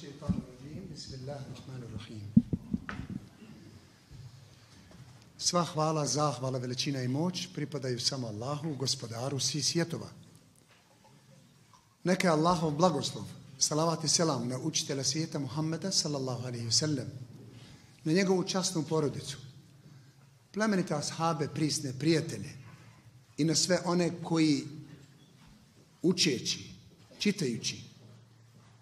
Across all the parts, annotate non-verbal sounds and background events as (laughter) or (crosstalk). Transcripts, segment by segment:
الشيطان الرجيم بسم الله الرحمن الرحيم Sva hvala, zahvala, veličina i moć pripadaju samo Allahu, gospodaru svih svjetova. Neka je Allahov blagoslov, salavat i selam na učitelja svijeta Muhammeda, sallallahu alaihi wa sallam, na njegovu časnu porodicu, plemenite ashabe, prisne prijatelje i na sve one koji učeći, čitajući,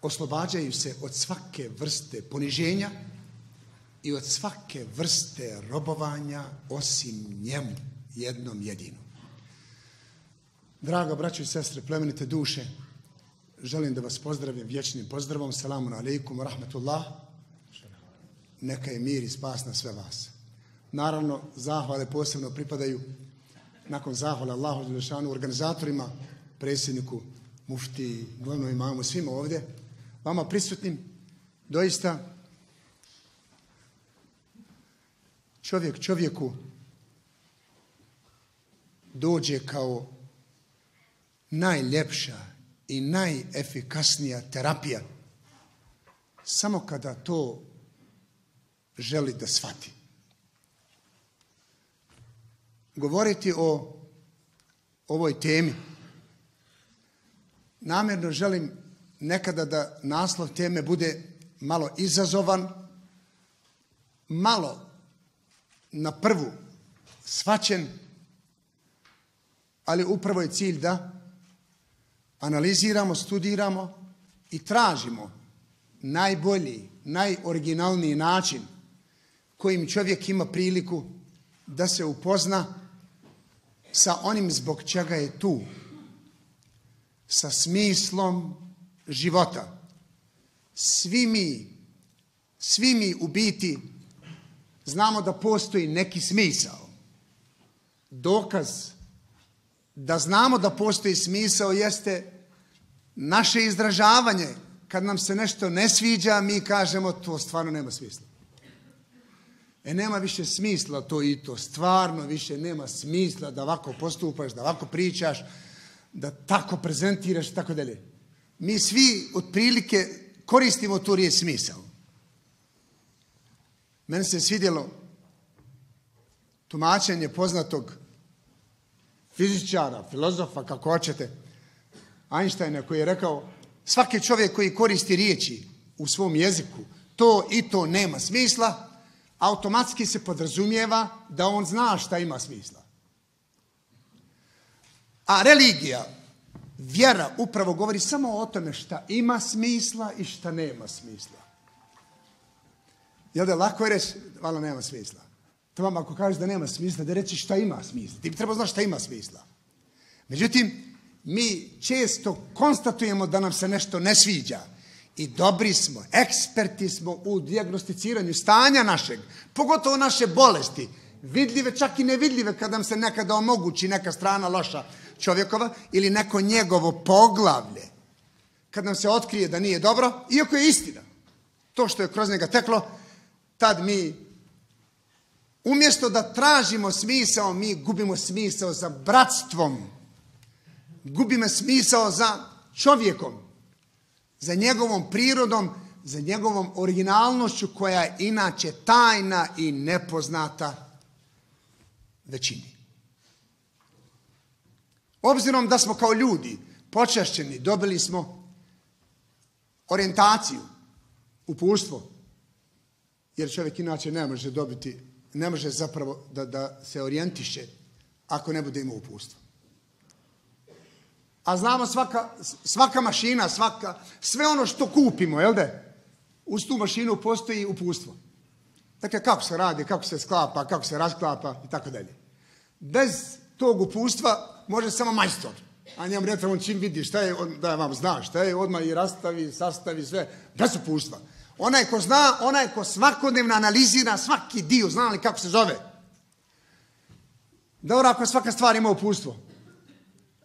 oslobađaju se od svake vrste poniženja i od svake vrste robovanja osim njemu, jednom jedinom. Draga braćo i sestre, plemenite duše, želim da vas pozdravim vječnim pozdravom. Salamu alaikum wa rahmatullah. Neka je mir i spas na sve vas. Naravno, zahvale posebno pripadaju nakon zahvala Allahu Đelešanu organizatorima, predsjedniku, mufti, glavnom imamu, svima ovdje, vama prisutnim, doista čovjek čovjeku dođe kao najljepša i najefikasnija terapija samo kada to želi da shvati. Govoriti o ovoj temi namjerno želim nekada da naslov teme bude malo izazovan, malo na prvu svačen, ali upravo je cilj da analiziramo, studiramo i tražimo najbolji, najoriginalniji način kojim čovjek ima priliku da se upozna sa onim zbog čega je tu, sa smislom života. Svi mi, svi mi u biti znamo da postoji neki smisao. Dokaz da znamo da postoji smisao jeste naše izražavanje. Kad nam se nešto ne sviđa, mi kažemo to stvarno nema smisla. E nema više smisla to i to. Stvarno više nema smisla da ovako postupaš, da ovako pričaš, da tako prezentiraš i tako dalje. Mi svi otprilike koristimo tu riječ smisao. Meni se svidjelo tumačenje poznatog fizičara, filozofa, kako hoćete, Einsteina koji je rekao svaki čovjek koji koristi riječi u svom jeziku, to i to nema smisla, automatski se podrazumijeva da on zna šta ima smisla. A religija, vjera upravo govori samo o tome šta ima smisla i šta nema smisla. Jel da lako je reći, vala nema smisla. To vam ako kažeš da nema smisla, da reći šta ima smisla. Ti bi trebao znaš šta ima smisla. Međutim, mi često konstatujemo da nam se nešto ne sviđa. I dobri smo, eksperti smo u diagnosticiranju stanja našeg, pogotovo naše bolesti, vidljive, čak i nevidljive, kad nam se nekada omogući neka strana loša čovjekova ili neko njegovo poglavlje. Kad nam se otkrije da nije dobro, iako je istina. To što je kroz njega teklo, tad mi, umjesto da tražimo smisao, mi gubimo smisao za bratstvom. Gubimo smisao za čovjekom, za njegovom prirodom, za njegovom originalnošću koja je inače tajna i nepoznata većini. Obzirom da smo kao ljudi počašćeni, dobili smo orijentaciju, upuštvo, jer čovjek inače ne može dobiti, ne može zapravo da, da se orijentiše ako ne bude imao upustvo. A znamo svaka, svaka mašina, svaka, sve ono što kupimo, jel da? Uz tu mašinu postoji upustvo. Dakle, kako se radi, kako se sklapa, kako se rasklapa i tako dalje. Bez tog upustva može samo majstor. A njemu ne on čim vidi šta je, on, da vam zna šta je, odmah i rastavi, sastavi sve, bez upustva. Onaj ko zna, onaj ko svakodnevno analizira svaki dio, zna li kako se zove. Dobro, ako svaka stvar ima upustvo.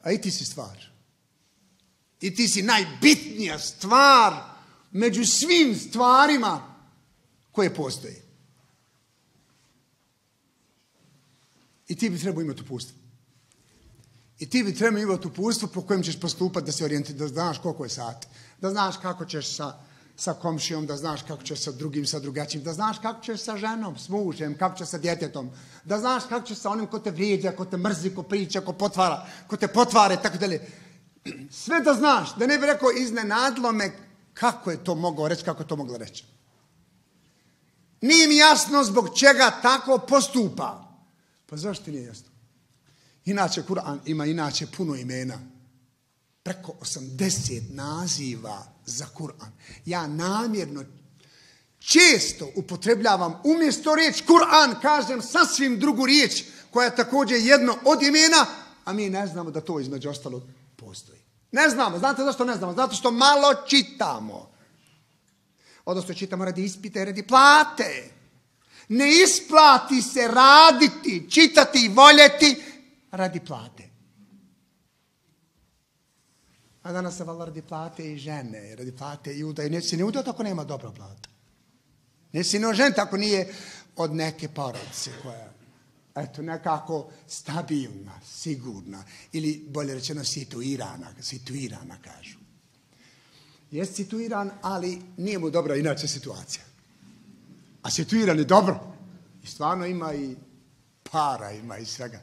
A i ti si stvar. I ti si najbitnija stvar među svim stvarima koje postoje. I ti bi trebao imati upustvo. I ti bi trebao imati upustvo po kojem ćeš postupati da se orijentiraš, da znaš koliko je sati, da znaš kako ćeš sa sa komšijom, da znaš kako će sa drugim, sa drugačijim, da znaš kako će sa ženom, s mužem, kako će sa djetetom, da znaš kako će sa onim ko te vrijeđa, ko te mrzi, ko priča, ko potvara, ko te potvare, tako dalje. Sve da znaš, da ne bi rekao iznenadlo me kako je to mogao reći, kako je to moglo reći. Nije mi jasno zbog čega tako postupa. Pa zašto nije jasno? Inače, Kur'an ima inače puno imena. Preko 80 naziva za Kur'an. Ja namjerno često upotrebljavam umjesto riječ Kur'an, kažem sasvim drugu riječ koja je također jedno od imena, a mi ne znamo da to između ostalog postoji. Ne znamo. Znate zašto ne znamo? Zato što malo čitamo. Odnosno čitamo radi ispite i radi plate. Ne isplati se raditi, čitati i voljeti radi plate. A danas se vala radi plate i žene, radi plate i uda. I neće se ne udati ako nema dobra plata. Neće se ne oženiti ako nije od neke porodice koja eto, nekako stabilna, sigurna ili bolje rečeno situirana, situirana kažu. Jest situiran, ali nije mu dobra inače situacija. A situiran je dobro. I stvarno ima i para, ima i svega.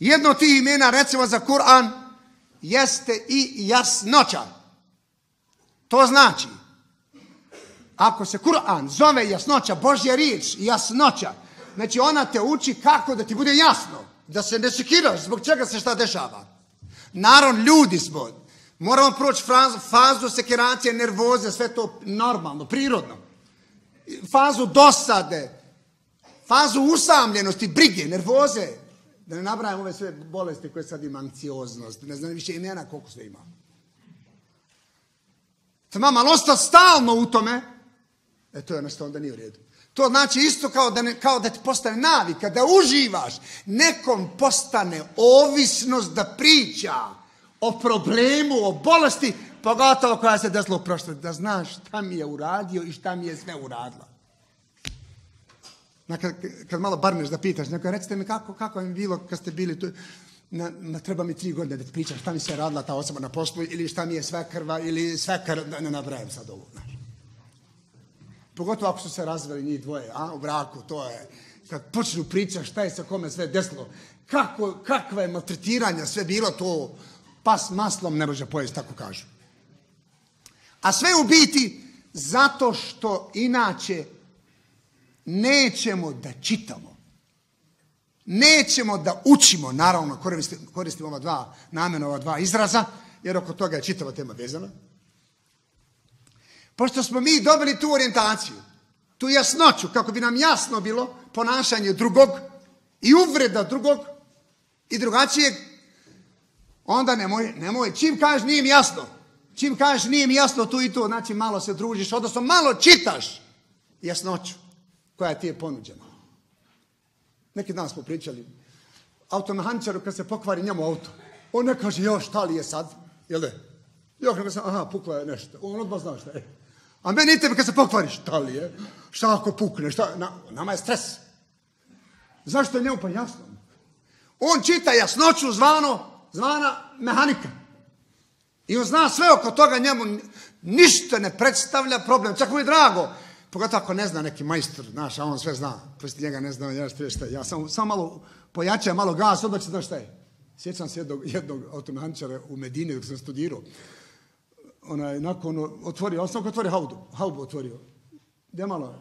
Jedno od tih imena, recimo za Kur'an, jeste i jasnoća. To znači, ako se Kur'an zove jasnoća, Božja riječ, jasnoća, znači ona te uči kako da ti bude jasno, da se ne sekiraš, zbog čega se šta dešava. Naravno, ljudi smo, moramo proći fazu, fazu sekiracije, nervoze, sve to normalno, prirodno. Fazu dosade, fazu usamljenosti, brige, nervoze, da ne nabrajam ove sve bolesti koje sad ima anksioznost, ne znam više imena koliko sve ima. Tamam, ali ostati stalno u tome, e to je jednostavno da nije u redu. To znači isto kao da, ne, kao da ti postane navika, da uživaš. Nekom postane ovisnost da priča o problemu, o bolesti, pogotovo koja se desila u prošlosti, da znaš šta mi je uradio i šta mi je sve uradila. Na, kad, kad malo barneš da pitaš, neko recite mi kako, kako je bilo kad ste bili tu, na, na, treba mi tri godine da pričam šta mi se radila ta osoba na poslu ili šta mi je sve krva ili sve krva, da ne nabrajem sad ovo. Znaš. Pogotovo ako su se razveli njih dvoje, a, u braku, to je, kad počnu pričati šta je sa kome sve desilo, kako, kakva je maltretiranja sve bilo, to pas maslom ne može pojesti, tako kažu. A sve u biti zato što inače nećemo da čitamo. Nećemo da učimo, naravno koristimo, koristimo ova dva namena, ova dva izraza, jer oko toga je čitava tema vezana. Pošto smo mi dobili tu orijentaciju, tu jasnoću, kako bi nam jasno bilo ponašanje drugog i uvreda drugog i drugačijeg, onda nemoj, nemoj, čim kažeš nije mi jasno, čim kažeš nije mi jasno tu i tu, znači malo se družiš, odnosno malo čitaš jasnoću koja ti je ponuđena. Neki dan smo pričali, automehančaru kad se pokvari njemu auto, on ne kaže, jo, šta li je sad, jel da? Jok, nego sam, aha, pukla je nešto. On odmah zna šta je. A meni i tebe kad se pokvari, šta li je? Šta ako pukne? Šta? Na, nama je stres. Zašto je njemu pa jasno? On čita jasnoću zvano, zvana mehanika. I on zna sve oko toga, njemu ništa ne predstavlja problem. Čak mu je drago. Pogotovo ako ne zna neki majstor, znaš, a on sve zna. Poslije njega ne zna, ja što šta. Ja sam samo malo pojačam, malo gas, odmah će znaš šta je. Sjećam se jednog, jednog automehaničara u Medini dok sam studirao onaj, nakon otvorio, ali sam otvorio haudu, haubu otvorio. Gdje malo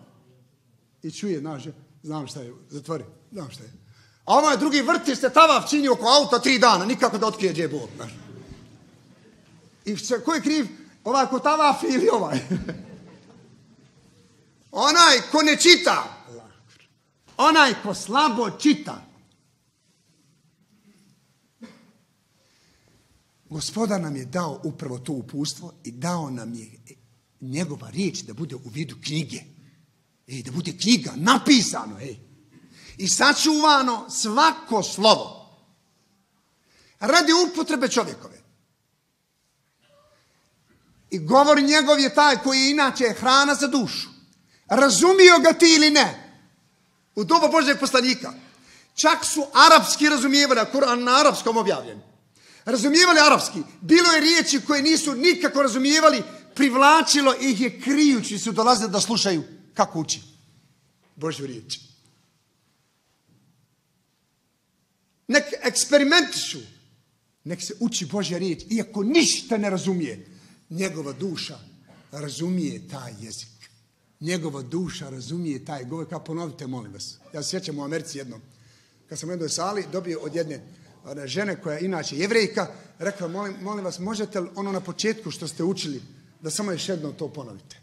I čuje, znaš, znam šta je, zatvori, znam šta je. A ovaj drugi vrti se tavav čini oko auta tri dana, nikako da otkrije gdje je Bog, znaš. I ko je kriv? Ovaj ko tavav ili ovaj? (laughs) onaj ko ne čita. Onaj ko slabo čita. Gospodar nam je dao upravo to upustvo i dao nam je njegova riječ da bude u vidu knjige. Ej, da bude knjiga, napisano, ej. I sačuvano svako slovo. Radi upotrebe čovjekove. I govor njegov je taj koji je inače hrana za dušu. Razumio ga ti ili ne? U doba Božeg poslanika. Čak su arapski razumijevali, a Kur'an na arapskom objavljen razumijevali arapski. Bilo je riječi koje nisu nikako razumijevali privlačilo ih je krijući su dolazili da slušaju kako uči Božju riječ. Nek eksperimentišu, nek se uči Božja riječ, iako ništa ne razumije, njegova duša razumije taj jezik. Njegova duša razumije taj govor. Kao ponovite, molim vas. Ja se sjećam u Americi jednom. Kad sam u jednoj sali dobio od jedne žene koja je inače jevrejka, rekla, molim, molim vas, možete li ono na početku što ste učili, da samo još jednom to ponovite.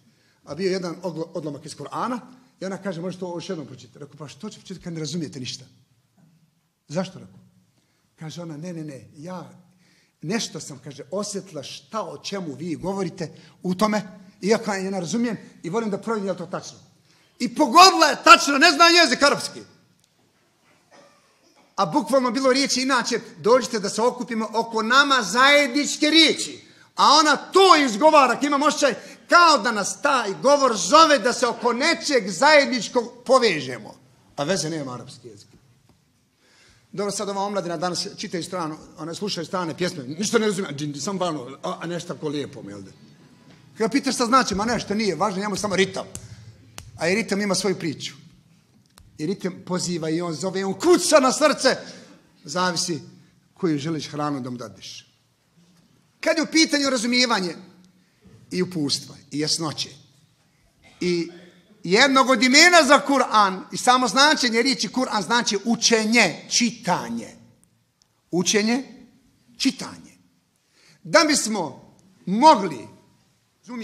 A bio je jedan odlomak iz Korana i ona kaže, možete to još jednom pročitati. Rekao, pa što će pročitati kad ne razumijete ništa? Zašto rekao? Kaže ona, ne, ne, ne, ja nešto sam, kaže, osjetila šta o čemu vi govorite u tome, iako ja ne razumijem i volim da provjerim je li to tačno. I pogodila je tačno, ne zna jezik arapski. A bukvalno bilo riječi inače, dođite da se okupimo oko nama zajedničke riječi. A ona to izgovara, ima osjećaj kao da nas taj govor zove da se oko nečeg zajedničkog povežemo. A veze nema arapski jezik. Dobro, sad ova omladina danas čitaju stranu, one slušaju strane pjesme, ništa ne razumije, sam vano, a, nešto tako lijepo, jel da? Kada pitaš šta znači, ma nešto nije, važno njemu samo ritam. A i ritam ima svoju priču. I ritam poziva i on zove, on kuca na srce, zavisi koju želiš hranu da mu dadeš. Kad je u pitanju razumijevanje i upustva i jasnoće i jednog od imena za Kur'an i samo značenje riječi Kur'an znači učenje, čitanje. Učenje, čitanje. Da bismo mogli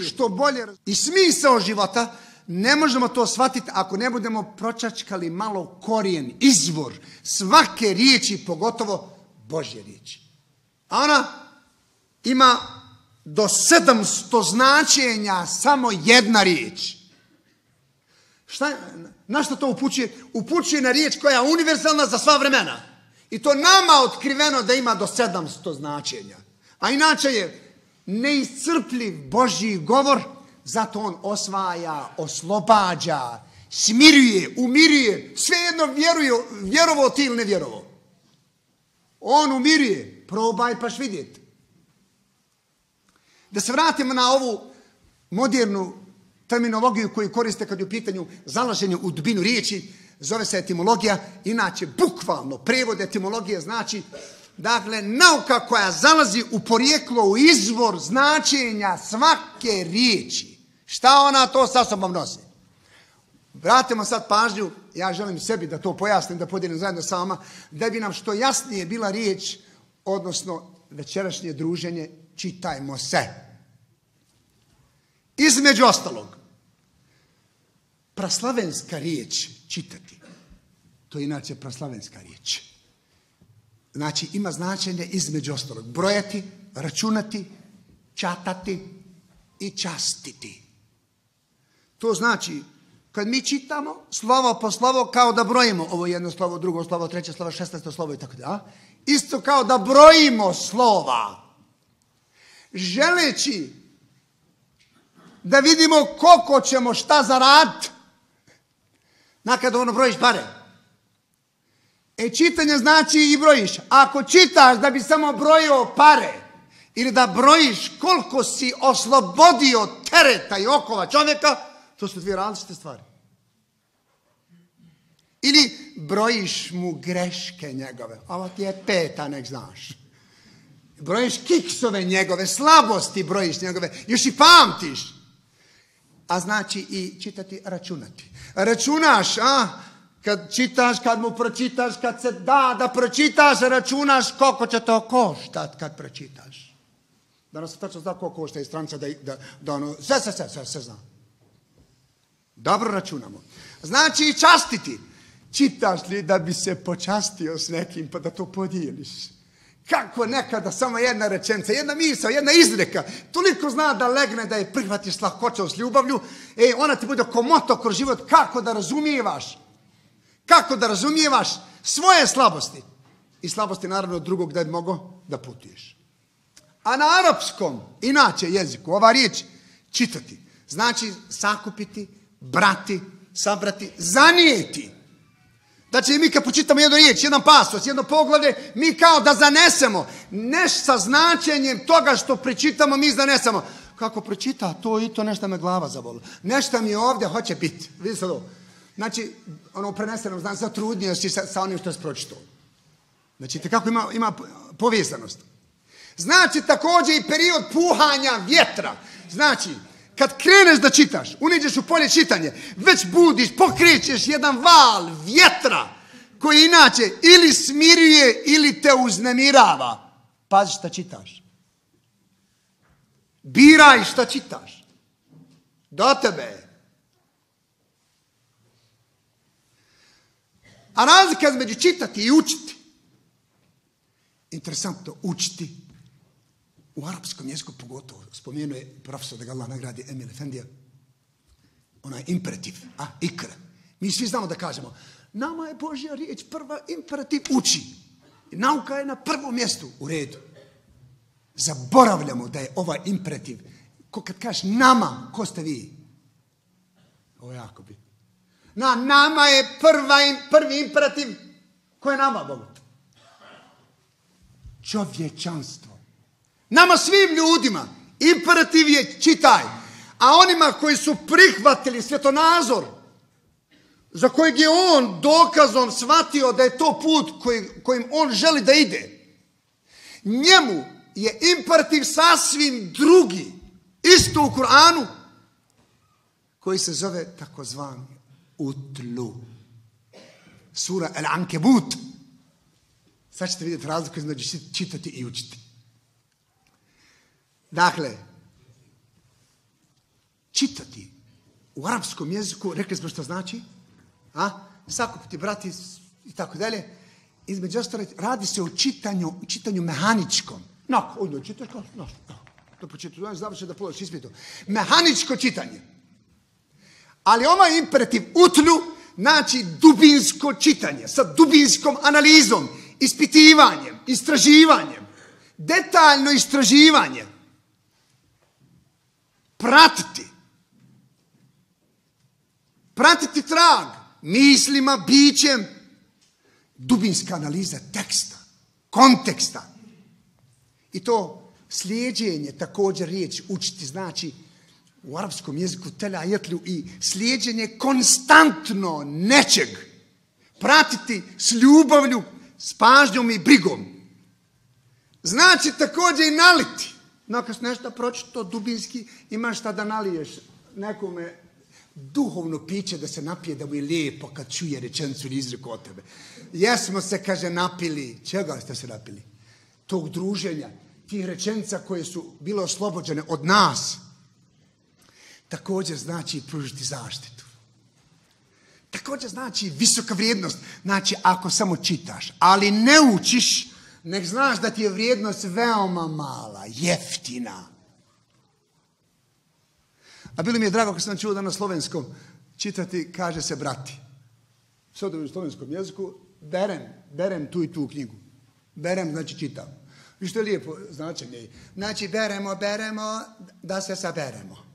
što bolje i smisao života, ne možemo to shvatiti ako ne budemo pročačkali malo korijen, izvor svake riječi, pogotovo Božje riječi. A ona ima do 700 značenja samo jedna riječ. Šta, na što to upućuje? Upućuje na riječ koja je univerzalna za sva vremena. I to nama otkriveno da ima do 700 značenja. A inače je neiscrpljiv Božji govor, zato on osvaja, oslobađa, smiruje, umiruje, svejedno vjeruje, vjerovo ti ili ne vjerovo. On umiruje, probaj paš vidjeti. Da se vratimo na ovu modernu terminologiju koju koriste kad je u pitanju zalaženje u dubinu riječi, zove se etimologija, inače bukvalno prevod etimologije znači dakle nauka koja zalazi u porijeklo, u izvor značenja svake riječi. Šta ona to sa sobom nosi? Vratimo sad pažnju, ja želim sebi da to pojasnim, da podijelim zajedno sa vama, da bi nam što jasnije bila riječ, odnosno večerašnje druženje, čitajmo se. Između ostalog, praslavenska riječ čitati, to je inače praslavenska riječ. Znači ima značenje između ostalog. Brojati, računati, čatati i častiti. To znači, kad mi čitamo slovo po slovo kao da brojimo ovo jedno slovo, drugo slovo, treće slovo, šestasto slovo i tako da. Isto kao da brojimo slova. Želeći da vidimo koliko ćemo šta zaraditi. Nakad ono brojiš pare. E čitanje znači i brojiš. Ako čitaš da bi samo brojio pare ili da brojiš koliko si oslobodio tereta i okova čovjeka, to su dvije različite stvari. Ili brojiš mu greške njegove. Ovo ti je peta, nek znaš. Brojiš kiksove njegove, slabosti brojiš njegove, još i pamtiš. A znači i čitati, računati. Računaš, a? Kad čitaš, kad mu pročitaš, kad se da da pročitaš, računaš koliko će to koštat kad pročitaš. Danas se tačno zna koliko košta i stranca da, da, da ono, sve, sve, sve, sve, sve zna. Dobro računamo. Znači i častiti. Čitaš li da bi se počastio s nekim pa da to podijeliš? Kako nekada samo jedna rečenica, jedna misao, jedna izreka, toliko zna da legne da je prihvatiš s s ljubavlju, e, ona ti bude komoto kroz život, kako da razumijevaš, kako da razumijevaš svoje slabosti i slabosti naravno drugog da bi mogo da putuješ. A na arapskom, inače jeziku, ova riječ čitati, znači sakupiti, brati, sabrati, zanijeti. Znači mi kad počitamo jednu riječ, jedan pasos, jedno poglavlje, mi kao da zanesemo neš sa značenjem toga što pričitamo, mi zanesemo. kako pročita to i to, nešto me glava zabola. Nešto mi ovdje hoće biti. Vidite ovo. Znači, ono preneseno, znam, zatrudnio si sa, sa onim što si pročitao. Znači, kako ima, ima povezanost. Znači, također i period puhanja vjetra. Znači, kad kreneš da čitaš, uniđeš u polje čitanje, već budiš, pokrećeš jedan val vjetra koji inače ili smiruje ili te uznemirava. Pazi šta čitaš. Biraj šta čitaš. Do tebe je. A razlika između čitati i učiti. Interesantno, učiti u arapskom jeziku pogotovo. Spomenuo je profesor da ga Allah nagradi Emil Efendija. Onaj imperativ, a ikra. Mi svi znamo da kažemo, nama je Božja riječ prva imperativ uči. Nauka je na prvom mjestu u redu. Zaboravljamo da je ovaj imperativ. Ko kad kažeš nama, ko ste vi? Ovo je jako bitno. Na nama je prva, prvi imperativ. Ko je nama, Bogu? Čovječanstvo. Nama svim ljudima imperativ je čitaj. A onima koji su prihvatili svjetonazor, za kojeg je on dokazom shvatio da je to put kojim on želi da ide, njemu je imperativ sasvim drugi, isto u Kur'anu, koji se zove takozvani utlu. Sura El Ankebut. Sad ćete vidjeti razliku između čitati i učiti. Dakle, čitati u arapskom jeziku, rekli smo što znači, a? sakupiti brati i tako dalje, između ostalo radi se o čitanju, čitanju mehaničkom. No, ovdje čitaš kao, no, to početu, znaš, da položiš ispitu. Mehaničko čitanje. Ali ovaj imperativ utlu znači dubinsko čitanje, sa dubinskom analizom, ispitivanjem, istraživanjem, detaljno istraživanje pratiti. Pratiti trag mislima, bićem, dubinska analiza teksta, konteksta. I to slijeđenje, također riječ učiti znači u arapskom jeziku telajetlu i slijeđenje konstantno nečeg. Pratiti s ljubavlju, s pažnjom i brigom. Znači također i naliti. Nakon nešto pročito dubinski, imaš šta da naliješ nekome duhovno piće da se napije, da mu je lijepo kad čuje rečenicu ili izreku tebe. Jesmo se, kaže, napili. Čega ste se napili? Tog druženja, tih rečenica koje su bile oslobođene od nas. Također znači pružiti zaštitu. Također znači visoka vrijednost. Znači ako samo čitaš, ali ne učiš, nek znaš da ti je vrijednost veoma mala, jeftina. A bilo mi je drago kad sam čuo da na slovenskom čitati kaže se brati. Sad u slovenskom jeziku berem, berem tu i tu knjigu. Berem znači čitam. I što je lijepo značenje. Znači beremo, beremo da se saberemo.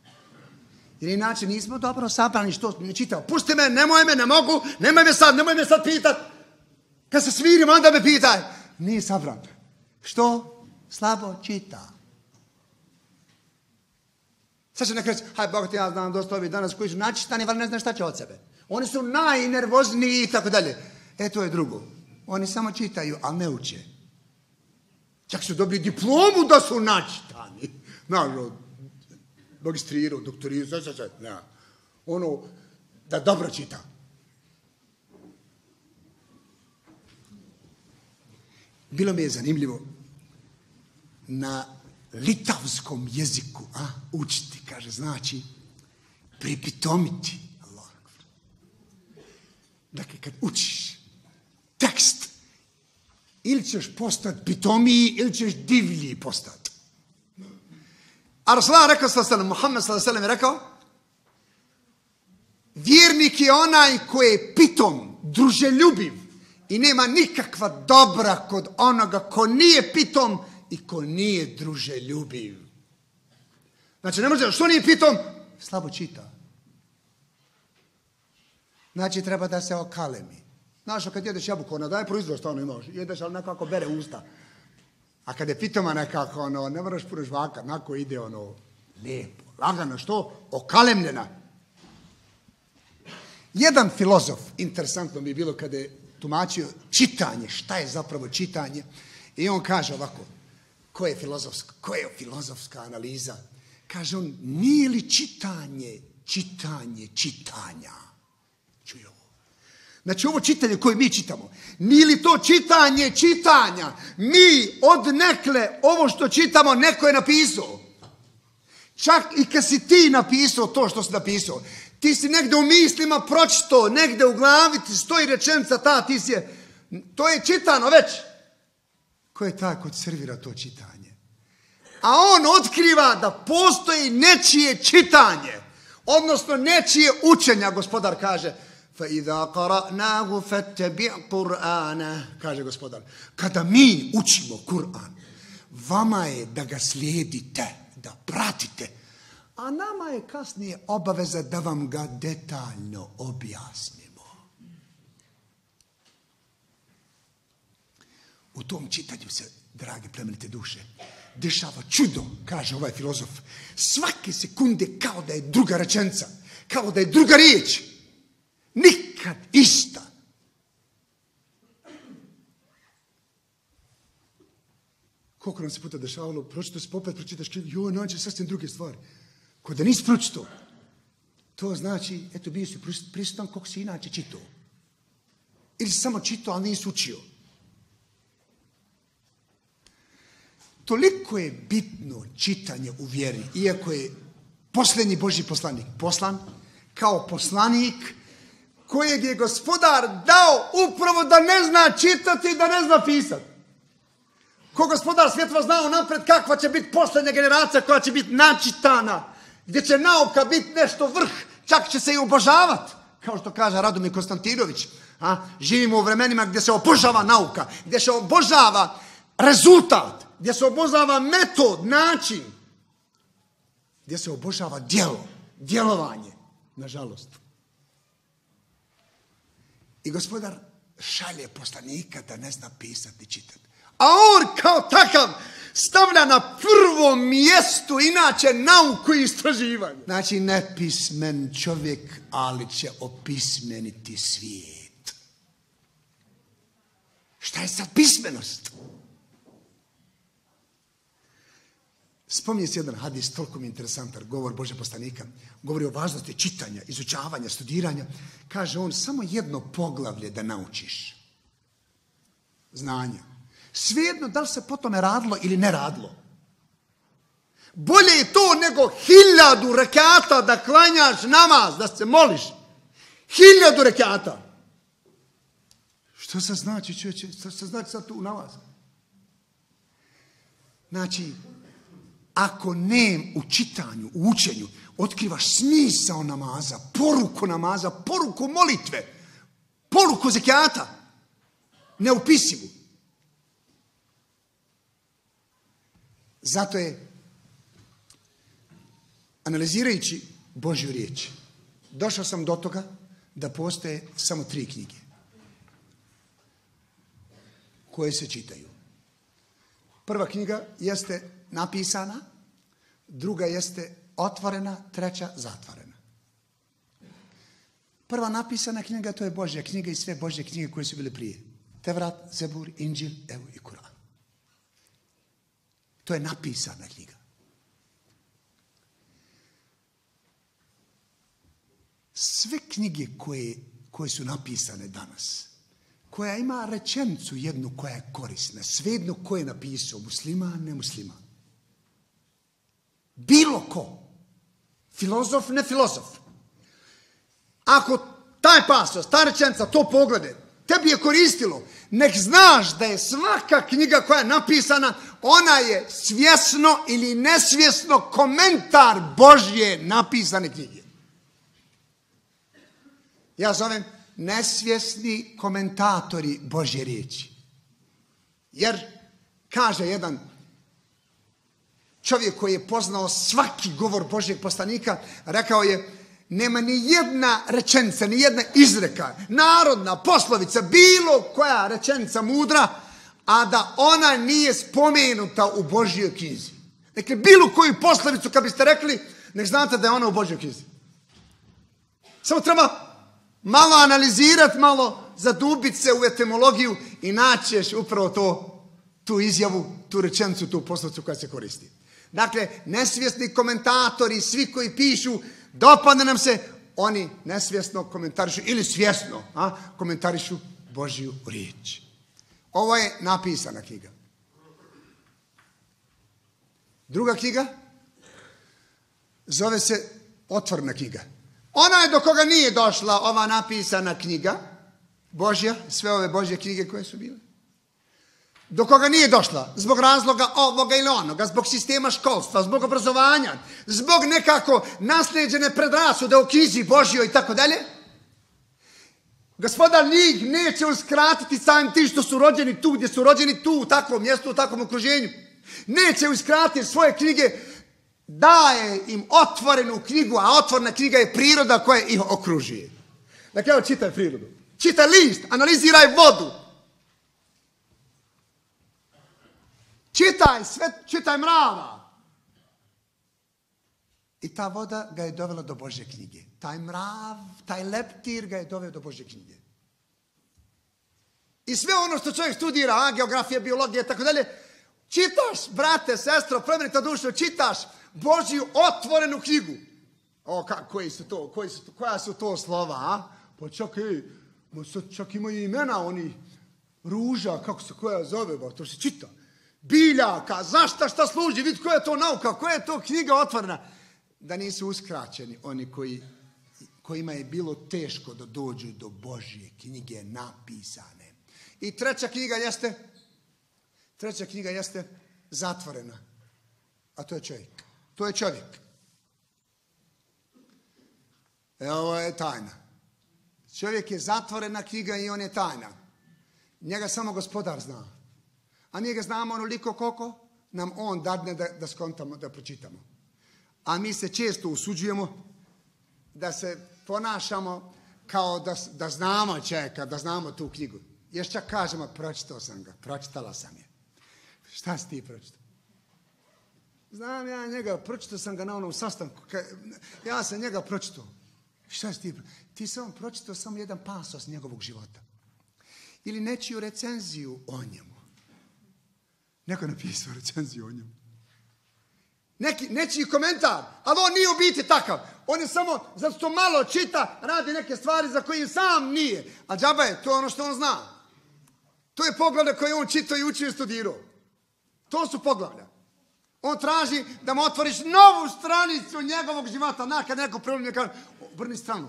Jer inače nismo dobro sabrani što ne čitao. Pusti me, nemoj me, ne mogu, nemoj me sad, nemoj me sad pitat. Kad se svirim, onda me pitaj nije sabran. Što? Slabo čita. Sad će neko reći, haj Bog ti ja znam dosta ovih danas koji su načitani, ali ne zna šta će od sebe. Oni su najnervozniji i tako dalje. E, to je drugo. Oni samo čitaju, ali ne uče. Čak su dobili diplomu da su načitani. Naravno, magistrirao, doktorirao, sve. Ne. Ono, da dobro čita. bilo mi je zanimljivo na litavskom jeziku a, učiti, kaže, znači pripitomiti. Dakle, kad učiš tekst, ili ćeš postati pitomiji, ili ćeš divlji postati. A Rasulullah rekao sallam, Muhammed sallam je rekao, vjernik je onaj koji je pitom, druželjubiv, i nema nikakva dobra kod onoga ko nije pitom i ko nije druže ljubiv. Znači, ne može, što nije pitom? Slabo čita. Znači, treba da se okalemi. Znaš, kad jedeš jabuku, ona daje proizvod, stvarno imaš. Jedeš, ali nekako bere usta. A kad je pitoma nekako, ono, ne moraš puno žvaka, nako ide, ono, lijepo, lagano, što? Okalemljena. Jedan filozof, interesantno mi je bilo kada je tumačio čitanje, šta je zapravo čitanje, i on kaže ovako, ko je filozofska, ko je filozofska analiza? Kaže on, nije li čitanje, čitanje, čitanja? Čuj ovo. Znači ovo čitanje koje mi čitamo, nije li to čitanje čitanja? Mi od nekle ovo što čitamo neko je napisao. Čak i kad si ti napisao to što si napisao, ti si negdje u mislima pročito, negdje u glavi ti stoji rečenica ta, ti si je, to je čitano već. Ko je taj ko servira to čitanje? A on otkriva da postoji nečije čitanje, odnosno nečije učenja, gospodar kaže, fa idha qara'nahu fattabi' qur'ana kaže gospodar kada mi učimo Kur'an vama je da ga slijedite da pratite a nama je kasnije obaveza da vam ga detaljno objasnimo. U tom čitanju se drage plemenite duše dešava čudo kaže ovaj filozof. Svake sekunde kao da je druga rečenca kao da je druga riječ Nikad ista. Koliko nam se puta dešavalo, pročito se popet, pročitaš knjigu, joj, nađe sasvim druge stvari. Ko da nisi pročito, to znači, eto, bio si prisutan koliko si inače čitao. Ili si samo čitao, ali nisi učio. Toliko je bitno čitanje u vjeri, iako je posljednji Boži poslanik poslan, kao poslanik, kojeg je gospodar dao upravo da ne zna čitati i da ne zna pisati. Ko gospodar svjetva znao napred kakva će biti posljednja generacija koja će biti načitana, gdje će nauka biti nešto vrh, čak će se i obožavati, kao što kaže Radomir Konstantinović. A, živimo u vremenima gdje se obožava nauka, gdje se obožava rezultat, gdje se obožava metod, način, gdje se obožava djelo, djelovanje, nažalost. I gospodar šalje poslanika da ne zna pisati ni čitati. A on kao takav stavlja na prvo mjestu inače nauku i istraživanje. Znači nepismen čovjek, ali će opismeniti svijet. Šta je sad pismenost? Spominje se jedan hadis, toliko mi interesantan, govor Bože poslanika. Govori o važnosti čitanja, izučavanja, studiranja. Kaže on, samo jedno poglavlje da naučiš. Znanja. Svejedno da li se po tome radilo ili ne radilo. Bolje je to nego hiljadu rekata da klanjaš namaz, da se moliš. Hiljadu rekata. Što se znači, čovječe? Što se znači sad tu namaz? Znači, ako ne u čitanju, u učenju, otkrivaš smisao namaza, poruku namaza, poruku molitve, poruku zekijata, neupisivu. Zato je, analizirajući Božju riječ, došao sam do toga da postoje samo tri knjige koje se čitaju. Prva knjiga jeste napisana, druga jeste otvorena, treća zatvorena. Prva napisana knjiga to je Božja knjiga i sve Božje knjige koje su bile prije. Tevrat, Zebur, Inđil, evo i Kur'an. To je napisana knjiga. Sve knjige koje, koje su napisane danas, koja ima rečenicu jednu koja je korisna, svejedno ko je napisao, musliman, ne musliman. Bilo ko. Filozof, ne filozof. Ako taj pasos, ta rečenica, to poglede, tebi je koristilo, nek znaš da je svaka knjiga koja je napisana, ona je svjesno ili nesvjesno komentar Božje napisane knjige. Ja zovem nesvjesni komentatori Božje riječi. Jer, kaže jedan čovjek koji je poznao svaki govor Božjeg poslanika, rekao je, nema ni jedna rečenica, ni jedna izreka, narodna, poslovica, bilo koja rečenica mudra, a da ona nije spomenuta u Božjoj knjizi. Dakle, bilo koju poslovicu kad biste rekli, nek znate da je ona u Božoj knjizi. Samo treba malo analizirati, malo zadubiti se u etimologiju i naćeš upravo to, tu izjavu, tu rečenicu, tu poslovicu koja se koristi. Dakle, nesvjesni komentatori, svi koji pišu, dopadne nam se, oni nesvjesno komentarišu ili svjesno a, komentarišu Božju riječ. Ovo je napisana knjiga. Druga knjiga zove se Otvorna knjiga. Ona je do koga nije došla ova napisana knjiga, Božja, sve ove Božje knjige koje su bile. Do koga nije došla, zbog razloga ovoga ili onoga, zbog sistema školstva, zbog obrazovanja, zbog nekako nasljeđene predrasude u knjizi Božjoj i tako dalje. Gospodar njih neće uskratiti samim tim što su rođeni tu, gdje su rođeni tu, u takvom mjestu, u takvom okruženju. Neće uskratiti svoje knjige, daje im otvorenu knjigu, a otvorena knjiga je priroda koja ih okružuje. Dakle, evo čitaj prirodu. Čitaj list, analiziraj vodu. Čitaj sve, čitaj mrava. I ta voda ga je dovela do Božje knjige. Taj mrav, taj leptir ga je doveo do Božje knjige. I sve ono što čovjek studira, a, geografija, biologija i tako dalje, čitaš, brate, sestro, plemenita dušo, čitaš Božju otvorenu knjigu. O, ka, koji su to, koji su koja su to slova, a? Pa čak, ej, čak imaju imena oni, ruža, kako se koja zove, ba, to se čita. Biljaka, zašta šta služi, vidi koja je to nauka, koja je to knjiga otvorena. Da nisu uskraćeni oni koji, kojima je bilo teško da dođu do Božje knjige napisane. I treća knjiga jeste, treća knjiga jeste zatvorena. A to je čovjek. To je čovjek. E, ovo je tajna. Čovjek je zatvorena knjiga i on je tajna. Njega samo gospodar zna. A mi ga znamo onoliko koliko nam on dadne da, da skontamo, da pročitamo. A mi se često usuđujemo da se ponašamo kao da, da znamo čeka, da znamo tu knjigu. Još čak kažemo, pročitao sam ga, pročitala sam je. Šta si ti pročitao? Znam ja njega, pročitao sam ga na onom sastanku. Ja sam njega pročitao. Šta si ti? Ti sam pročitao samo jedan pasos njegovog života. Ili nečiju recenziju o njemu. Neko je napisao recenziju o njemu. Neki, nečiji komentar, ali on nije u biti takav. On je samo, zato što malo čita, radi neke stvari za koje sam nije. A džaba je, to je ono što on zna. To je poglavlje koje on čitao i učio i studirao. To su poglavlja. On traži da mu otvoriš novu stranicu njegovog života. Na, kad neko problem kaže, obrni stranu.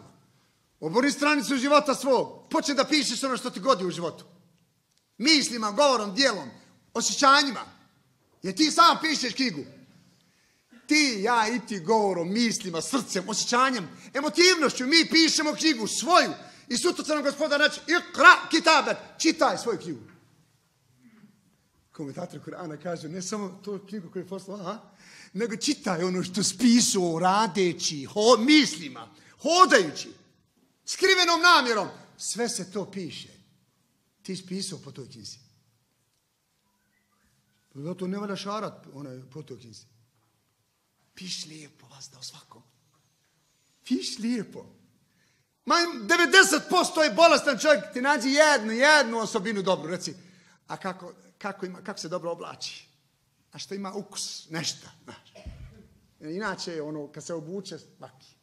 Obrni stranicu života svog. Počne da pišeš ono što ti godi u životu. Mislima, govorom, dijelom, osjećanjima. Jer ti sam pišeš knjigu. Ti, ja i ti govorom, mislima, srcem, osjećanjem, emotivnošću. Mi pišemo knjigu svoju. I sutra će nam gospodar reći, ikra kitabet, čitaj svoju knjigu komentator Kur'ana kaže, ne samo to knjigu koju je poslao, a, nego čitaj ono što spisao radeći, ho, mislima, hodajući, skrivenom namjerom. Sve se to piše. Ti spisao po toj knjizi. Zato ne valja šarat onaj, knjizi. Piš lijepo vas da o svakom. Piš lijepo. Ma 90% je bolestan čovjek, ti nađi jednu, jednu osobinu dobru, reci. A kako, kako, ima, kako se dobro oblači. A što ima ukus, nešto. Znaš. Inače, ono, kad se obuče, baki.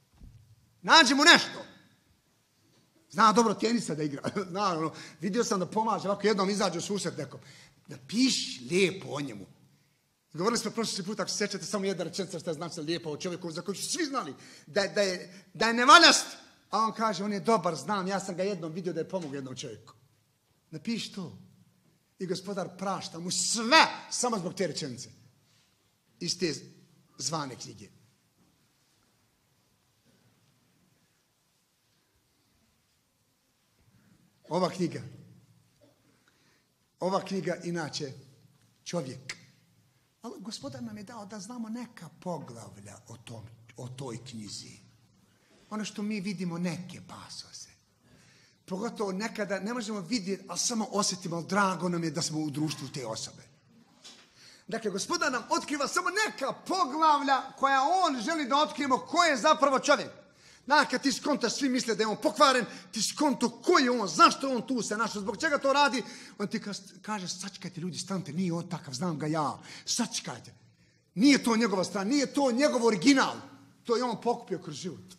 Nađi mu nešto. Zna dobro tenisa da igra. (laughs) Zna, ono, vidio sam da pomaže, ovako jednom izađe u susret nekom. Da piš lijepo o njemu. Govorili smo prošli put, ako se sjećate, samo jedna rečenica što je znači lijepo o čovjeku za koju su svi znali da, da, je, da je nevaljast. A on kaže, on je dobar, znam, ja sam ga jednom vidio da je pomogao jednom čovjeku. Napiši to i gospodar prašta mu sve samo zbog te rečenice iz te zvane knjige. Ova knjiga, ova knjiga inače čovjek. Ali gospodar nam je dao da znamo neka poglavlja o, tom, o toj knjizi. Ono što mi vidimo neke pasose. Pogotovo nekada ne možemo vidjeti, ali samo osjetimo, ali drago nam je da smo u društvu te osobe. Dakle, gospodar nam otkriva samo neka poglavlja koja on želi da otkrijemo ko je zapravo čovjek. Znaš, kad ti skontaš, svi misle da je on pokvaren, ti skonto ko je on, zašto je on tu se našao, zbog čega to radi, on ti kaže, sačekajte ljudi, stanite, nije on takav, znam ga ja, sačekajte. Nije to njegova strana, nije to njegov original, to je on pokupio kroz život.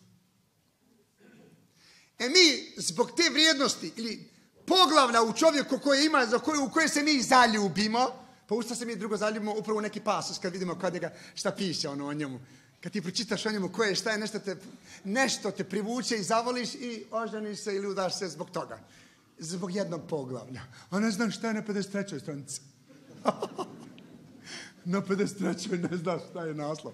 E mi, zbog te vrijednosti ili poglavlja u čovjeku koje ima, za koje, u koje se mi zaljubimo, pa usta se mi drugo zaljubimo upravo u neki pasus kad vidimo kad ga, šta piše ono o njemu. Kad ti pročitaš o njemu koje je šta je, nešto te, nešto te privuče i zavoliš i oženiš se ili udaš se zbog toga. Zbog jednog poglavlja. A ne znam šta je na 53. stranici. (laughs) na 53. ne znaš šta je naslov.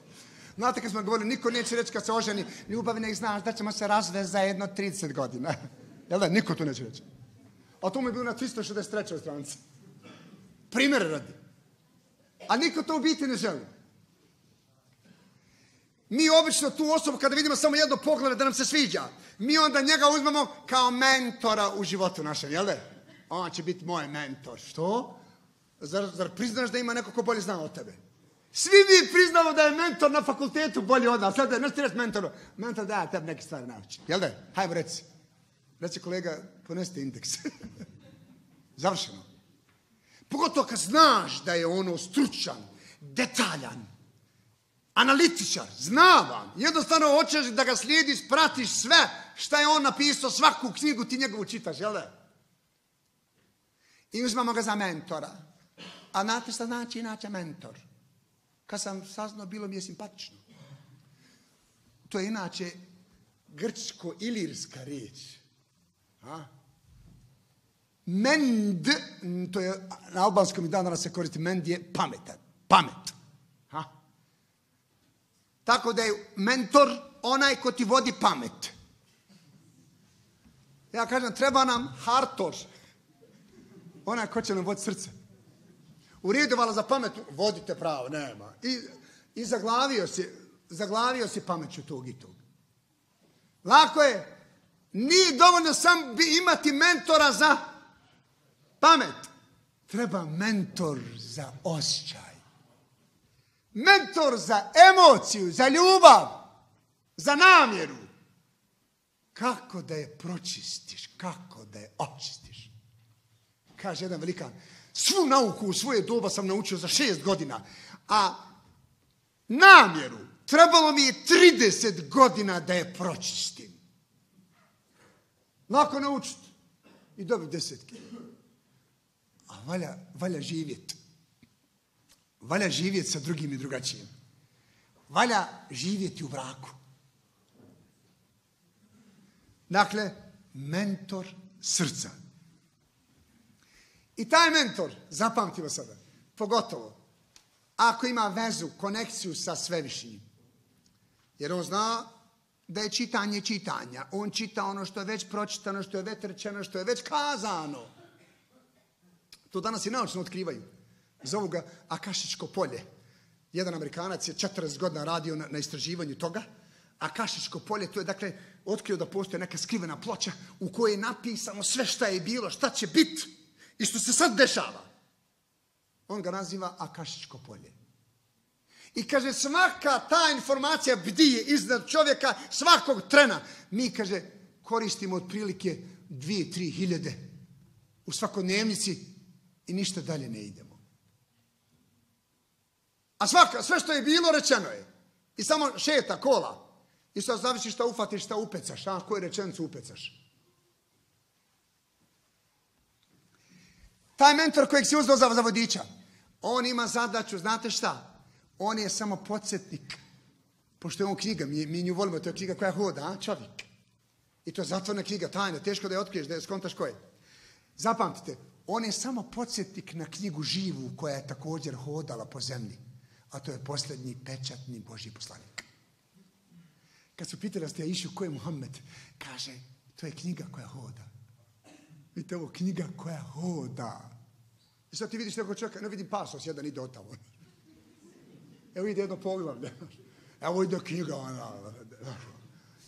Znate kad smo govorili, niko neće reći kad se oženi, ljubav ne znaš da ćemo se razvesti za jedno 30 godina. (laughs) Jel da? Niko to neće reći. A to mi je bilo na 363. stranici. Primjer radi. A niko to u biti ne želi. Mi obično tu osobu kada vidimo samo jedno pogled da nam se sviđa, mi onda njega uzmemo kao mentora u životu našem, jel? On će biti moj mentor. Što? Zar, zar priznaš da ima neko ko bolje zna od tebe? Svi mi priznamo da je mentor na fakultetu bolji od nas. Sada, ne ti reći mentoru. Mentor da tebi neke stvari nauči. Jel da? Hajmo reci. Reci kolega, ponesite indeks. (laughs) Završeno. Pogotovo kad znaš da je ono stručan, detaljan, analitičar, znavan. Jednostavno hoćeš da ga slijediš, pratiš sve šta je on napisao, svaku knjigu ti njegovu čitaš, jel da? I uzmamo ga za mentora. A znate šta znači inače mentor? Kad sam saznao, bilo mi je simpatično. To je inače grčko-ilirska riječ. A? Mend, to je na albanskom i dan danas se koristi, mend je pametan. Pamet. Tako da je mentor onaj ko ti vodi pamet. Ja kažem, treba nam hartor. Onaj ko će nam voditi srce. U redu, za pamet, vodite pravo, nema. I, i zaglavio, si, zaglavio si pameću tog i tog. Lako je. Nije dovoljno sam imati mentora za pamet. Treba mentor za osjećaj. Mentor za emociju, za ljubav, za namjeru. Kako da je pročistiš, kako da je očistiš. Kaže jedan velikan, Svu nauku u svoje doba sam naučio za šest godina. A namjeru trebalo mi je 30 godina da je pročistim. Lako naučiti i dobiti desetke. A valja, valja živjeti. Valja živjeti sa drugim i drugačijim. Valja živjeti u braku. Dakle, mentor srca. I taj mentor, zapamtimo sada, pogotovo, ako ima vezu, konekciju sa svevišnjim, jer on zna da je čitanje čitanja. On čita ono što je već pročitano, što je već rečeno, što je već kazano. To danas i naučno otkrivaju. Zovu ga Akašičko polje. Jedan Amerikanac je 40 godina radio na, na istraživanju toga. Akašičko polje, to je dakle otkrio da postoje neka skrivena ploča u kojoj je napisano sve šta je bilo, šta će biti i što se sad dešava. On ga naziva Akašičko polje. I kaže, svaka ta informacija bdije iznad čovjeka svakog trena. Mi, kaže, koristimo otprilike dvije, tri hiljade u svakodnevnici i ništa dalje ne idemo. A svaka, sve što je bilo rečeno je. I samo šeta, kola. I što zavisi šta ufatiš, šta upecaš. A koju rečenicu upecaš. Taj mentor kojeg si uzeo za, vodiča, on ima zadaću, znate šta? On je samo podsjetnik. Pošto je on knjiga, mi, mi nju volimo, to je knjiga koja hoda, a? čovjek. I to je zatvorna knjiga, tajna, teško da je otkriješ, da je skontaš koje. Zapamtite, on je samo podsjetnik na knjigu živu koja je također hodala po zemlji. A to je posljednji pečatni Božji poslanik. Kad su pitali ste išli ko je Muhammed, kaže, to je knjiga koja hoda. Vidite ovo, knjiga koja hoda. I sad ti vidiš nekog čovjeka, ne vidim pasos, jedan ide od tamo. Evo ide jedno poglavlje. Evo ide knjiga, ona.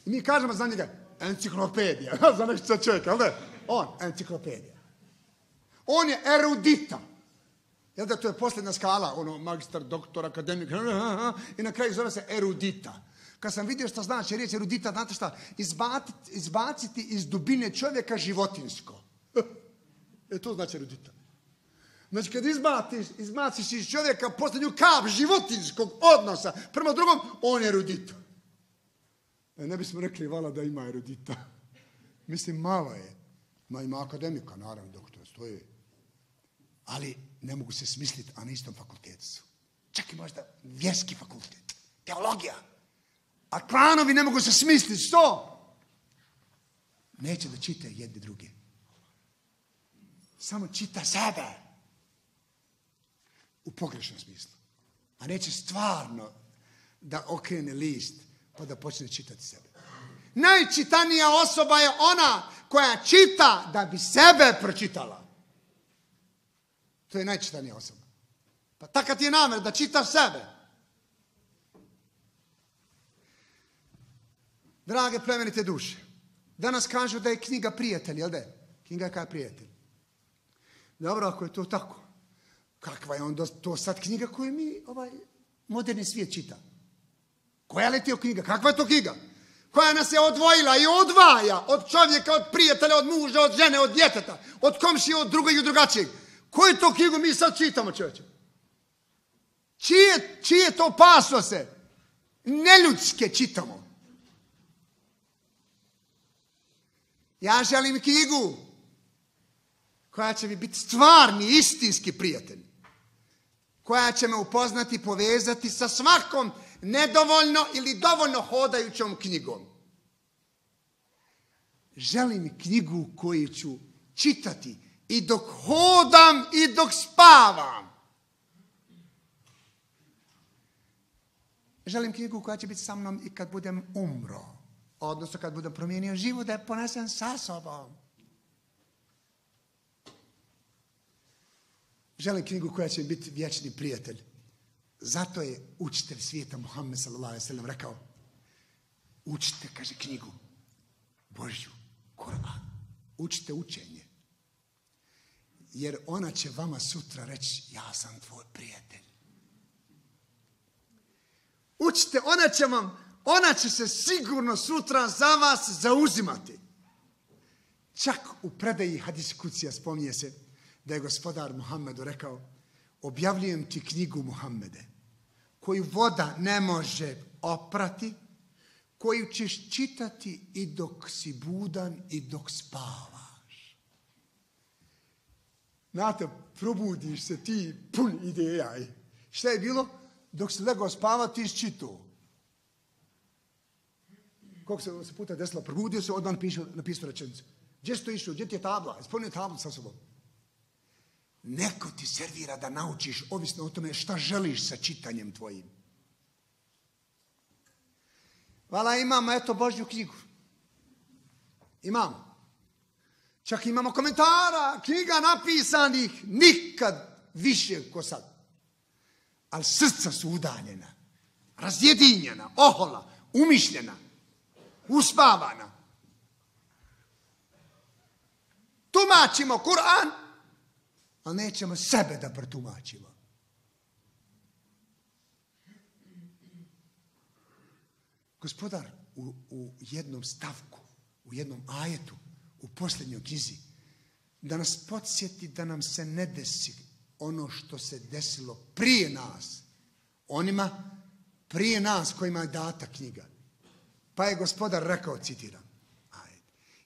I mi kažemo za njega, enciklopedija. (laughs) za nešto čovjeka, ali On, enciklopedija. On je erudita. Jel da to je posljedna skala, ono, magistar, doktor, akademik, i na kraju zove se erudita. Kad sam vidio što znači riječ erudita, znate šta, izbaciti, izbaciti iz dubine čovjeka životinsko. E to znači erudita. Znači kad izbaciš, izbaciš iz čovjeka posljednju kap životinskog odnosa prema drugom, on je erudita. E, ne bismo rekli vala da ima erudita. Mislim, malo je. Ma ima akademika, naravno, doktor, stoje. Ali ne mogu se smisliti, a na istom fakultetu su. Čak i možda vjerski fakultet, teologija. A klanovi ne mogu se smisliti, što? Neće da čite jedni drugi. Samo čita sebe. U pogrešnom smislu. A neće stvarno da okrene list pa da počne čitati sebe. Najčitanija osoba je ona koja čita da bi sebe pročitala. To je najčitanija osoba. Pa takav ti je namjer da čitaš sebe. Drage plemenite duše, danas kažu da je knjiga prijatelj, jel da? Knjiga je prijatelj. Dobro, ako je to tako, kakva je onda to sad knjiga koju mi, ovaj, moderni svijet čita? Koja je to knjiga? Kakva je to knjiga? Koja nas je odvojila i odvaja od čovjeka, od prijatelja, od muža, od žene, od djeteta, od komšije, od drugog i drugačijeg. Koju to knjigu mi sad čitamo, čovječe? Čije, čije to se? Neljudske čitamo. Ja želim knjigu koja će mi biti stvarni, istinski prijatelj. Koja će me upoznati, povezati sa svakom nedovoljno ili dovoljno hodajućom knjigom. Želim knjigu koju ću čitati i dok hodam i dok spavam. Želim knjigu koja će biti sa mnom i kad budem umro. Odnosno kad budem promijenio život da je ponesen sa sobom. Želim knjigu koja će biti vječni prijatelj. Zato je učitelj svijeta Muhammed sallallahu rekao učite, kaže, knjigu Božju, Koran. Učite učenje. Jer ona će vama sutra reći, ja sam tvoj prijatelj. Učite, ona će vam, ona će se sigurno sutra za vas zauzimati. Čak u predaji hadis kucija spominje se da je gospodar Muhammedu rekao, objavljujem ti knjigu Muhammede koju voda ne može oprati, koju ćeš čitati i dok si budan i dok spavaš. Znate, probudiš se ti pun ideja. Šta je bilo? Dok si legao spavati, iščitao. Koliko se, se puta desilo, probudio se, odmah napisao rečenicu. Gdje si to išao? Gdje ti je tabla? Ispunio tablu sa sobom. Neko ti servira da naučiš, ovisno o tome šta želiš sa čitanjem tvojim. Vala imamo, eto, Božju knjigu. Imamo. Čak imamo komentara, knjiga napisanih nikad više ko sad. Ali srca su udaljena, razjedinjena, ohola, umišljena, uspavana. Tumačimo Kur'an, ali nećemo sebe da protumačimo. Gospodar u, u jednom stavku, u jednom ajetu, u posljednjoj knjizi, da nas podsjeti da nam se ne desi ono što se desilo prije nas. Onima prije nas kojima je data knjiga. Pa je gospodar rekao, citiram,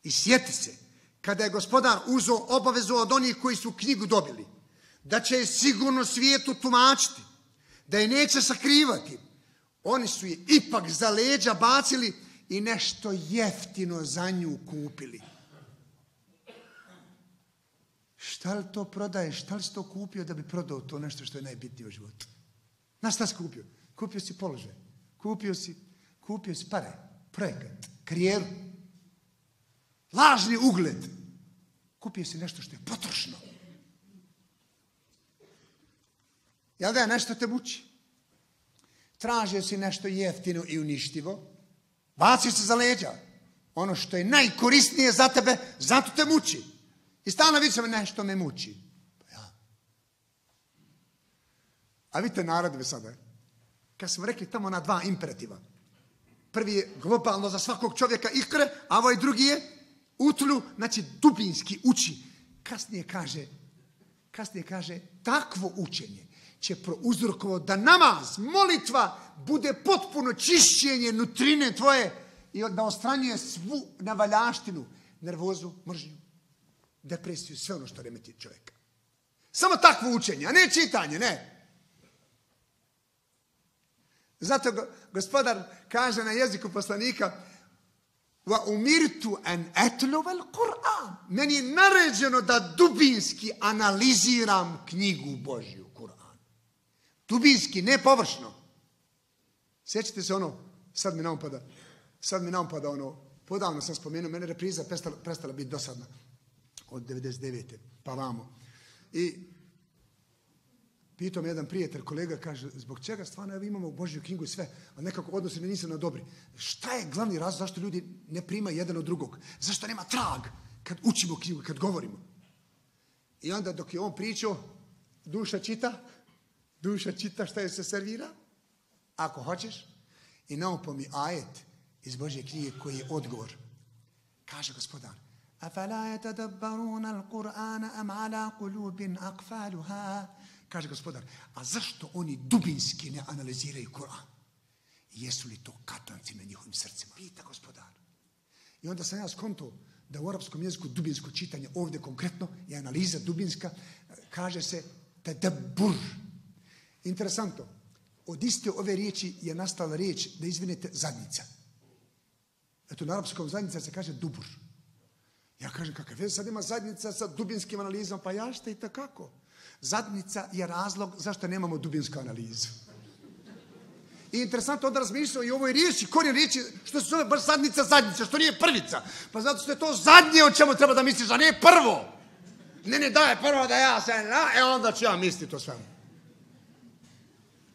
i sjeti se kada je gospodar uzeo obavezu od onih koji su knjigu dobili, da će je sigurno svijetu tumačiti, da je neće sakrivati, oni su je ipak za leđa bacili i nešto jeftino za nju kupili. Šta li to prodaješ? Šta li si to kupio da bi prodao to nešto što je najbitnije u životu? Na šta si kupio? Kupio si položaj. Kupio si, kupio si pare, projekat, karijeru, lažni ugled. Kupio si nešto što je potrošno. Jel da je nešto te muči? Tražio si nešto jeftino i uništivo. Bacio se za leđa. Ono što je najkorisnije za tebe, zato te muči. I stalno vidim nešto me muči. Pa ja. A vidite naredbe sada. Kad smo rekli tamo na dva imperativa. Prvi je globalno za svakog čovjeka ikre, a ovaj drugi je utlu, znači dubinski uči. Kasnije kaže, kasnije kaže, takvo učenje će prouzrokovati da namaz, molitva, bude potpuno čišćenje nutrine tvoje i da ostranjuje svu navaljaštinu, nervozu, mržnju, depresiju, sve ono što remeti čovjeka. Samo takvo učenje, a ne čitanje, ne. Zato gospodar kaže na jeziku poslanika wa umirtu an atluva quran Meni je naređeno da dubinski analiziram knjigu Božju, Kur'an. Dubinski, ne površno. Sjećate se ono, sad mi naopada, sad mi naopada ono, podavno sam spomenuo, mene repriza prestala, prestala biti dosadna od 99. pa vamo. I Pitao me jedan prijatelj, kolega, kaže, zbog čega stvarno evo imamo Božju knjigu i sve, a nekako odnosi ne nisu na dobri. Šta je glavni razlog zašto ljudi ne primaju jedan od drugog? Zašto nema trag kad učimo knjigu, kad govorimo? I onda dok je on pričao, duša čita, duša čita šta je se servira, ako hoćeš, i naupomi ajet iz Božje knjige koji je odgovor. Kaže gospodar, Afala yatadabbaruna al-Qur'ana am ala qulubin aqfaluha. Kaže gospodar, a zašto oni dubinski ne analiziraju Kur'an? Jesu li to katanci na njihovim srcima? Pita gospodar. I onda sam ja skonto da u arapskom jeziku dubinsko čitanje, ovdje konkretno je analiza dubinska, kaže se tadabur. Interesanto, od iste ove riječi je nastala riječ, da izvinete, zadnica. Eto, na arapskom zadnica se kaže dubur. Ja kažem, kakav je sad ima zadnica sa dubinskim analizom? Pa ja šta i kako? Zadnica je razlog zašto nemamo dubinsku analizu. I interesantno onda razmišljamo i ovoj riječi, korijen riječi, što se zove baš zadnica zadnica, što nije prvica. Pa zato što je to zadnje o čemu treba da misliš, a nije prvo. Ne, ne, daj prvo da ja se, e onda ću ja misliti to sve.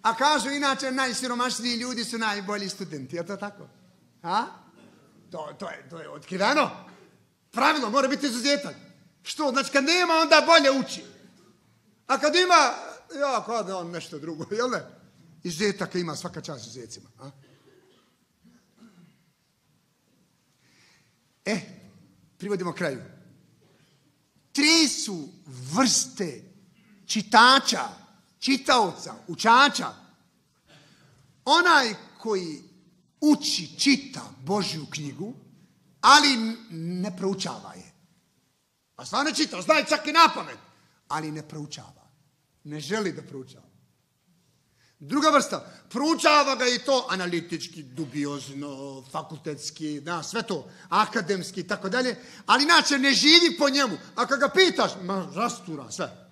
A kažu inače najsiromašniji ljudi su najbolji studenti, je to tako? A? To, to, je, to je otkriveno. Pravilo, mora biti izuzetak. Što? Znači kad nema onda bolje uči. A kad ima, ja, kad on nešto drugo, jel ne? Izuzetaka ima svaka čast izuzetcima. A? E, privodimo kraju. Tri su vrste čitača, čitaoca, učača. Onaj koji uči, čita Božju knjigu, ali ne proučava je. A stvarno čita, zna čak i na pamet, ali ne proučava. Ne želi da proučava. Druga vrsta, proučava ga i to analitički, dubiozno, fakultetski, da, sve to, akademski i tako dalje, ali inače ne živi po njemu. A kad ga pitaš, ma rastura sve.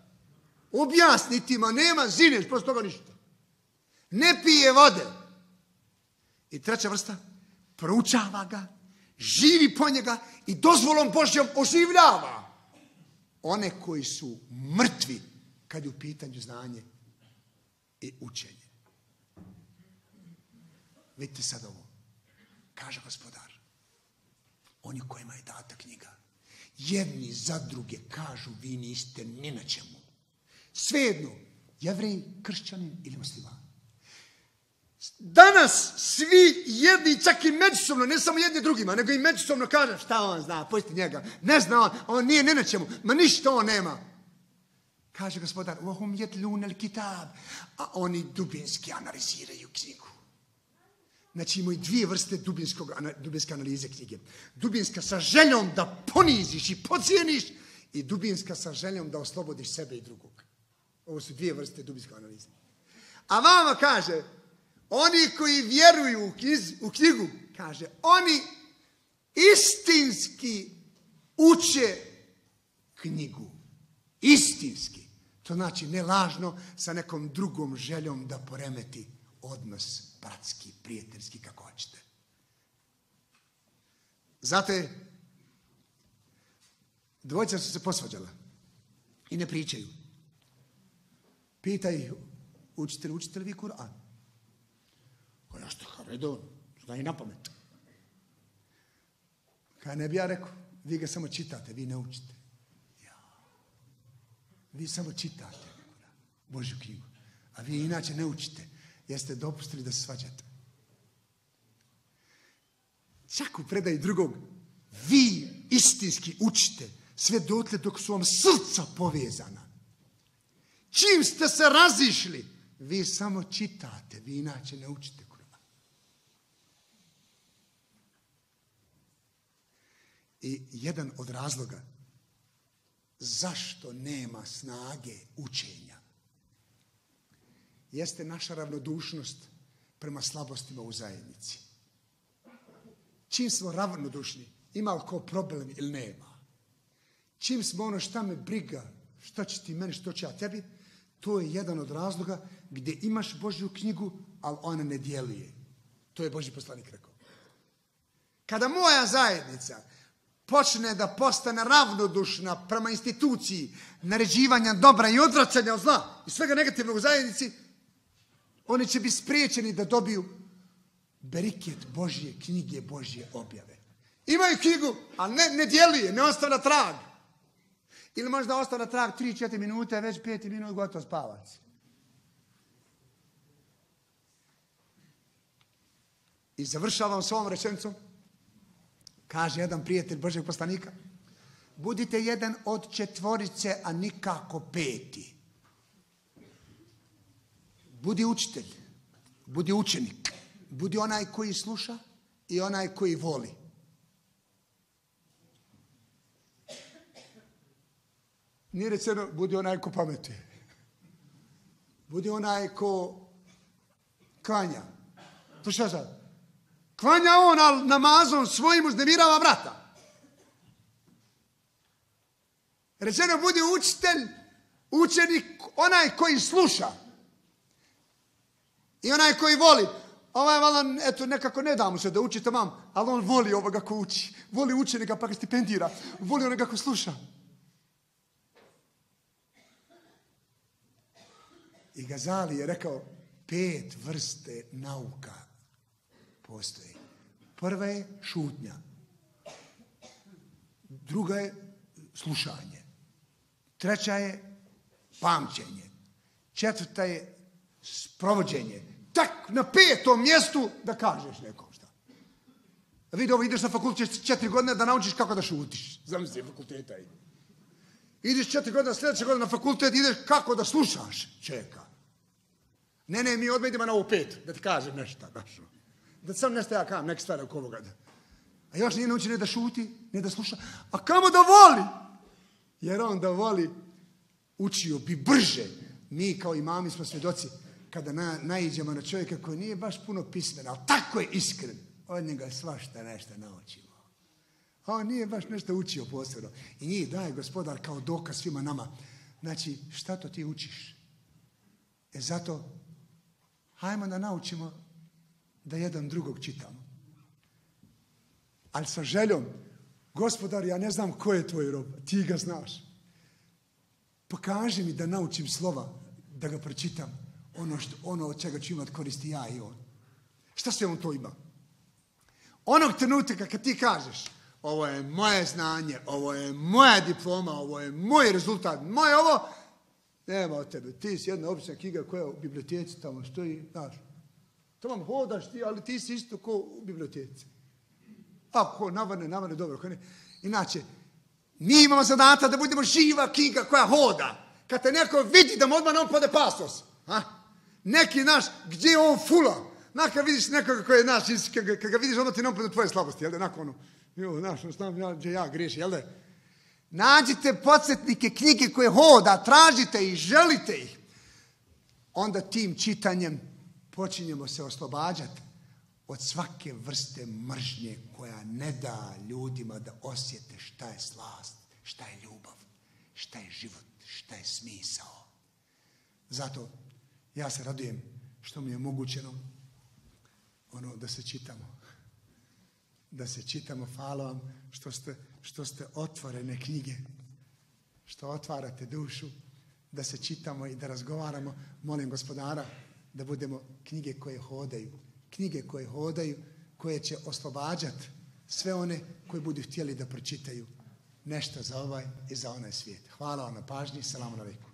Objasni ti, ma nema, zineš, prosto toga ništa. Ne pije vode. I treća vrsta, proučava ga, živi po njega i dozvolom Božjom oživljava one koji su mrtvi kad je u pitanju znanje i učenje. Vidite sad ovo. Kaže gospodar. Oni kojima je data knjiga. Jedni za druge kažu vi niste ni na čemu. Svejedno, jevrej, kršćanin ili musliman. Danas svi jedni, čak i međusobno, ne samo jedni drugima, nego i međusobno kaže šta on zna, pusti njega, ne zna on, on nije ne na čemu, ma ništa on nema. Kaže gospodar, vohum jet lunel kitab, a oni dubinski analiziraju knjigu. Znači imaju dvije vrste dubinskog, dubinske analize knjige. Dubinska sa željom da poniziš i pocijeniš i dubinska sa željom da oslobodiš sebe i drugog. Ovo su dvije vrste dubinske analize. A vama kaže, oni koji vjeruju u knjigu, kaže, oni istinski uče knjigu. Istinski. To znači ne lažno sa nekom drugom željom da poremeti odnos bratski, prijateljski, kako hoćete. Zato je dvojca su se posvađala i ne pričaju. Pita ih učitelj, učitelj vi Kur'an. Ja što, redovno, zna i na pamet. Kaj ne bi ja rekao, vi ga samo čitate, vi ne učite. Vi samo čitate Božju knjigu. A vi inače ne učite. Jeste dopustili da se svađate. Čak u predaji drugog, vi istinski učite sve dotle dok su vam srca povezana. Čim ste se razišli, vi samo čitate, vi inače ne učite Kur'an. I jedan od razloga zašto nema snage učenja jeste naša ravnodušnost prema slabostima u zajednici. Čim smo ravnodušni, ima li ko problem ili nema? Čim smo ono šta me briga, šta će ti meni, što će ja tebi, to je jedan od razloga gdje imaš Božju knjigu, ali ona ne djeluje. To je Božji poslanik rekao. Kada moja zajednica počne da postane ravnodušna prema instituciji naređivanja dobra i odvraćanja od zla i svega negativnog u zajednici, oni će biti spriječeni da dobiju beriket Božje knjige, Božje objave. Imaju knjigu, ali ne, ne djeluje, ne ostavlja trag. Ili možda ostavlja trag 3-4 minute, već 5 minut gotovo spavac. I završavam s ovom rečenicom. Kaže jedan prijatelj Božeg poslanika. Budite jedan od četvorice, a nikako peti. Budi učitelj, budi učenik, budi onaj koji sluša i onaj koji voli. Nije rečeno, budi onaj ko pametuje. Budi onaj ko klanja. To šta sad? Klanja on, ali namazom svojim uznemirava vrata. Rečeno, budi učitelj, učenik, onaj koji sluša. I onaj koji voli. Ovaj valjda, eto, nekako ne da mu se da uči vam, ali on voli ovoga ko uči. Voli učenika pa ga stipendira. Voli onoga ko sluša. I Gazali je rekao, pet vrste nauka postoji. Prva je šutnja. Druga je slušanje. Treća je pamćenje. Četvrta je sprovođenje. Tak na petom mjestu da kažeš nekom šta. Vidi ovo, ideš na fakultet četiri godine da naučiš kako da šutiš. Zamisli fakulteta. Ideš četiri godine, sljedeće godine na fakultet, ideš kako da slušaš. Čeka. Ne, ne, mi odmah idemo na ovu pet, da ti kažem nešto. Dašo. Da sam nešto ja kam, neke stvari oko ovoga. A još nije naučio ne da šuti, ne da sluša. A kamo da voli? Jer on da voli, učio bi brže. Mi kao imami smo svjedoci kada na, naiđemo na čovjeka koji nije baš puno pismen, ali tako je iskren. Od njega svašta nešto naučimo. A on nije baš nešto učio posebno. I njih daje gospodar kao dokaz svima nama. Znači, šta to ti učiš? E zato hajmo da naučimo da jedan drugog čitamo. Ali sa željom, gospodar, ja ne znam ko je tvoj rob, ti ga znaš. Pokaži mi da naučim slova, da ga pročitam, ono, što, ono od čega ću imati koristi ja i on. Šta sve on to ima? Onog trenutka kad ti kažeš, ovo je moje znanje, ovo je moja diploma, ovo je moj rezultat, moje ovo, nema od tebe. Ti si jedna obična knjiga koja u biblioteci tamo stoji, znaš. Tamo hodaš ti, ali ti si isto ko u biblioteci. Ako navrne, navrne, dobro. Ne. Inače, mi imamo zadata da budemo živa knjiga koja hoda. Kad te neko vidi da mu odmah ne pade pasos. Ha? Neki naš, gdje je on fula? Kad vidiš nekoga koji je naš, kad, ga vidiš, onda ti ne pade tvoje slabosti, jel da? Nakon ono, jo, znaš, znam ja, gdje ja griješim, jel da? Nađite podsjetnike knjige koje hoda, tražite ih, želite ih. Onda tim čitanjem počinjemo se oslobađati od svake vrste mržnje koja ne da ljudima da osjete šta je slast, šta je ljubav, šta je život, šta je smisao. Zato ja se radujem što mi je omogućeno ono da se čitamo. Da se čitamo, hvala vam što ste, što ste otvorene knjige, što otvarate dušu, da se čitamo i da razgovaramo. Molim gospodara da budemo knjige koje hodaju. Knjige koje hodaju, koje će oslobađati sve one koji budu htjeli da pročitaju nešto za ovaj i za onaj svijet. Hvala vam na pažnji. Salamu alaikum.